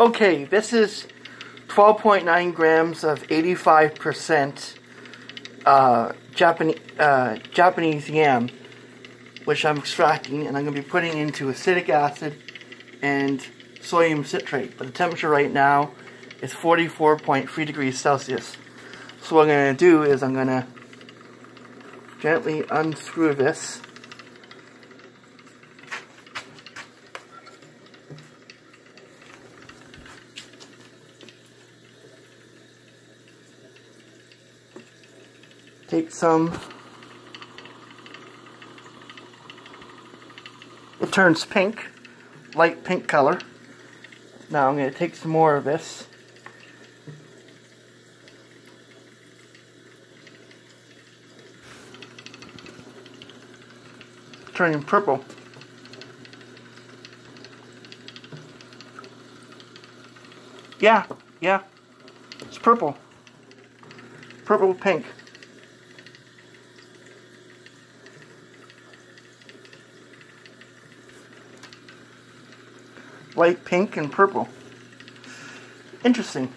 Okay, this is 12.9 grams of 85% uh, Japanese, uh, Japanese yam, which I'm extracting, and I'm going to be putting into acetic acid and sodium citrate. But the temperature right now is 44.3 degrees Celsius. So what I'm going to do is I'm going to gently unscrew this. Take some. It turns pink, light pink color. Now I'm going to take some more of this. turning purple. Yeah, yeah. It's purple. Purple pink. Light pink and purple. Interesting.